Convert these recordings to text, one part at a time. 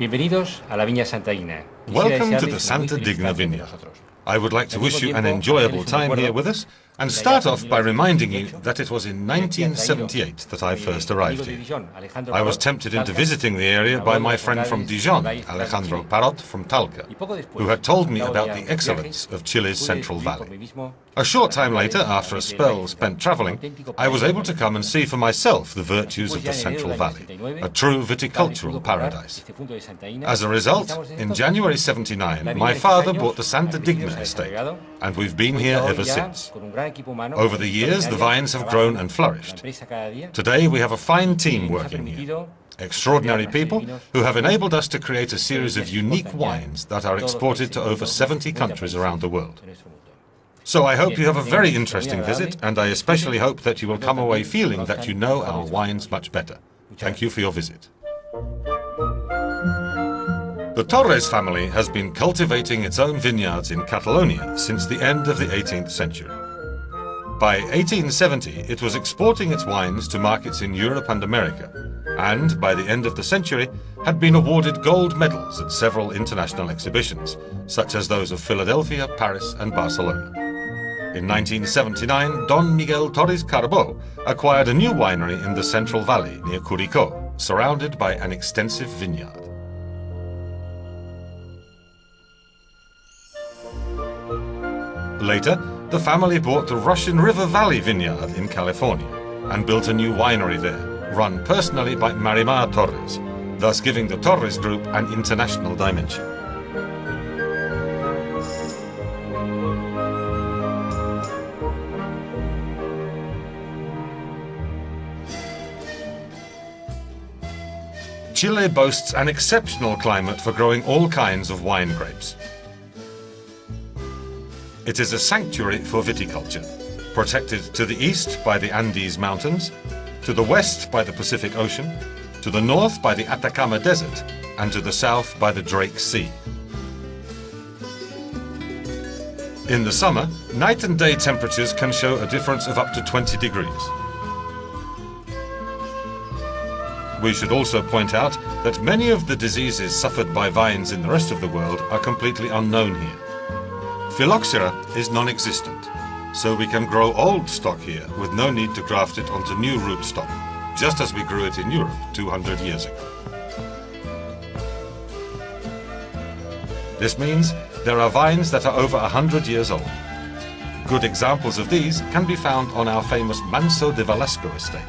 Bienvenidos a la Viña Santa Digna. Welcome to the Santa Digna Vineyard. I would like to wish you an enjoyable time here with us and start off by reminding you that it was in 1978 that I first arrived here. I was tempted into visiting the area by my friend from Dijon, Alejandro Parot from Talca, who had told me about the excellence of Chile's Central Valley. A short time later, after a spell spent traveling, I was able to come and see for myself the virtues of the Central Valley, a true viticultural paradise. As a result, in January 79, my father bought the Santa Digna estate, and we've been here ever since. Over the years, the vines have grown and flourished. Today, we have a fine team working here. Extraordinary people who have enabled us to create a series of unique wines that are exported to over 70 countries around the world. So I hope you have a very interesting visit, and I especially hope that you will come away feeling that you know our wines much better. Thank you for your visit. The Torres family has been cultivating its own vineyards in Catalonia since the end of the 18th century. By 1870, it was exporting its wines to markets in Europe and America, and by the end of the century, had been awarded gold medals at several international exhibitions, such as those of Philadelphia, Paris, and Barcelona. In 1979, Don Miguel Torres Carbó acquired a new winery in the Central Valley near Curicó, surrounded by an extensive vineyard. Later, the family bought the Russian River Valley Vineyard in California and built a new winery there, run personally by Marimar Torres, thus giving the Torres Group an international dimension. Chile boasts an exceptional climate for growing all kinds of wine grapes. It is a sanctuary for viticulture, protected to the east by the Andes Mountains, to the west by the Pacific Ocean, to the north by the Atacama Desert, and to the south by the Drake Sea. In the summer, night and day temperatures can show a difference of up to 20 degrees. We should also point out that many of the diseases suffered by vines in the rest of the world are completely unknown here. Phylloxera is non-existent, so we can grow old stock here with no need to graft it onto new rootstock, just as we grew it in Europe 200 years ago. This means there are vines that are over 100 years old. Good examples of these can be found on our famous Manso de Velasco estate.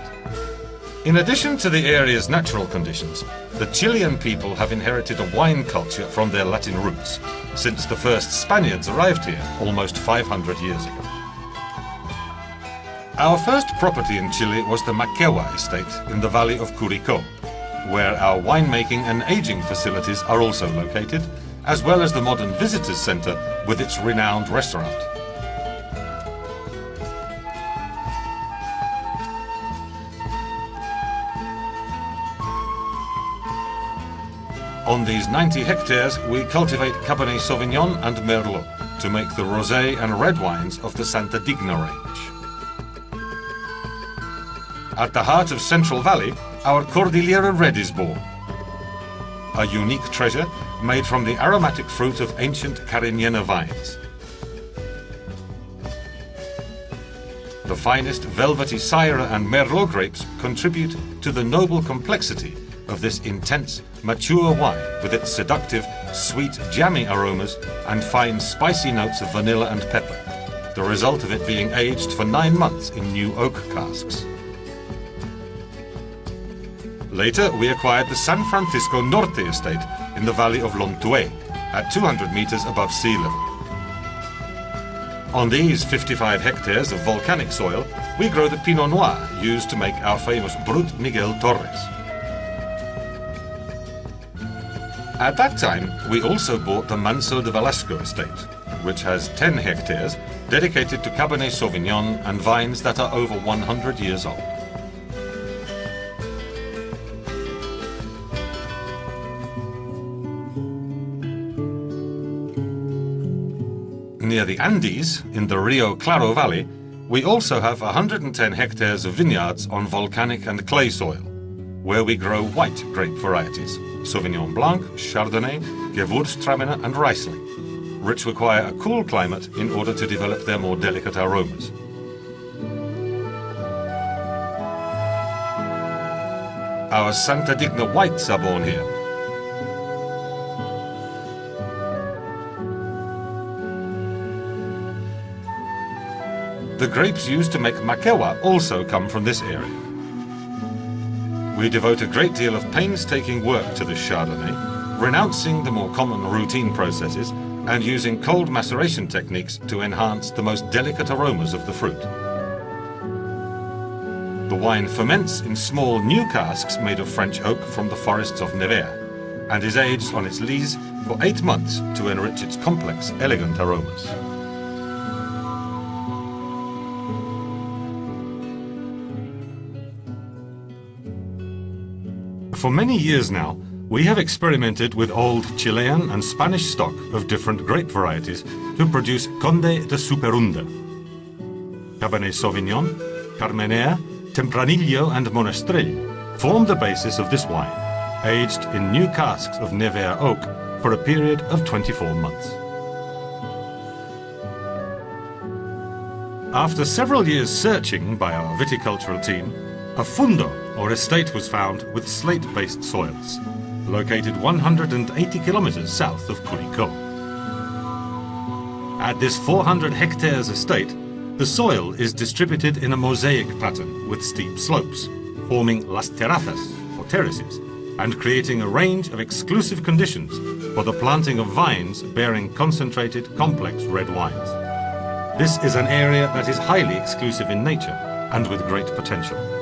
In addition to the area's natural conditions, the Chilean people have inherited a wine culture from their Latin roots, since the first Spaniards arrived here almost 500 years ago. Our first property in Chile was the Maquehua estate in the valley of Curicó, where our winemaking and aging facilities are also located, as well as the modern visitors center with its renowned restaurant. On these 90 hectares, we cultivate Cabernet Sauvignon and Merlot to make the rosé and red wines of the Santa Digna range. At the heart of Central Valley, our Cordillera Red is born. A unique treasure made from the aromatic fruit of ancient Cariñena vines. The finest velvety Syrah and Merlot grapes contribute to the noble complexity of this intense, mature wine with its seductive, sweet, jammy aromas and fine, spicy notes of vanilla and pepper, the result of it being aged for nine months in new oak casks. Later, we acquired the San Francisco Norte estate in the valley of Lontué, at 200 meters above sea level. On these 55 hectares of volcanic soil, we grow the Pinot Noir used to make our famous Brut Miguel Torres. At that time, we also bought the Manso de Velasco estate, which has 10 hectares dedicated to Cabernet Sauvignon and vines that are over 100 years old. Near the Andes, in the Rio Claro Valley, we also have 110 hectares of vineyards on volcanic and clay soil. where we grow white grape varieties, Sauvignon Blanc, Chardonnay, Gewürztraminer and Riesling, which require a cool climate in order to develop their more delicate aromas. Our Santa Digna whites are born here. The grapes used to make Maquehua also come from this area. We devote a great deal of painstaking work to this Chardonnay, renouncing the more common routine processes and using cold maceration techniques to enhance the most delicate aromas of the fruit. The wine ferments in small new casks made of French oak from the forests of Nevers and is aged on its lees for eight months to enrich its complex, elegant aromas. For many years now, we have experimented with old Chilean and Spanish stock of different grape varieties to produce Conde de Superunda. Cabernet Sauvignon, Carmenere, Tempranillo and Monastrell form the basis of this wine, aged in new casks of Nevers oak for a period of 24 months. After several years searching by our viticultural team, a fundo, or estate, was found with slate-based soils, located 180 kilometers south of Curicó. At this 400 hectares estate, the soil is distributed in a mosaic pattern with steep slopes, forming las terrazas, or terraces, and creating a range of exclusive conditions for the planting of vines bearing concentrated, complex red wines. This is an area that is highly exclusive in nature and with great potential.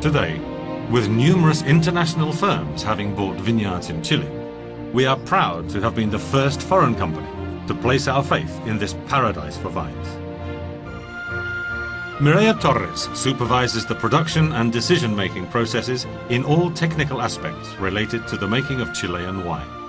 Today, with numerous international firms having bought vineyards in Chile, we are proud to have been the first foreign company to place our faith in this paradise for vines. Mireia Torres supervises the production and decision-making processes in all technical aspects related to the making of Chilean wine.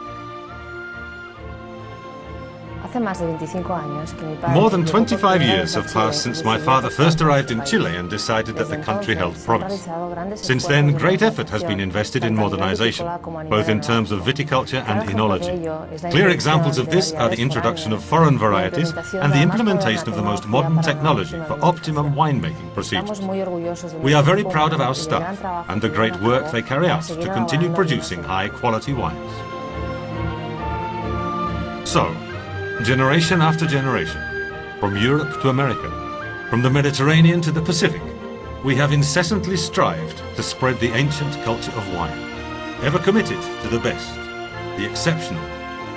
More than 25 years have passed since my father first arrived in Chile and decided that the country held promise. Since then, great effort has been invested in modernization, both in terms of viticulture and enology. Clear examples of this are the introduction of foreign varieties and the implementation of the most modern technology for optimum winemaking procedures. We are very proud of our staff and the great work they carry out to continue producing high-quality wines. So, Generation after generation, from Europe to America, from the Mediterranean to the Pacific, we have incessantly strived to spread the ancient culture of wine, ever committed to the best, the exceptional,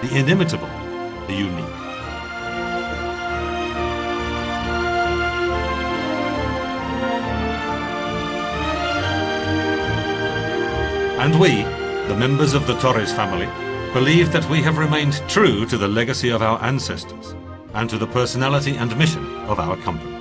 the inimitable, the unique. And we, the members of the Torres family, believe that we have remained true to the legacy of our ancestors and to the personality and mission of our company.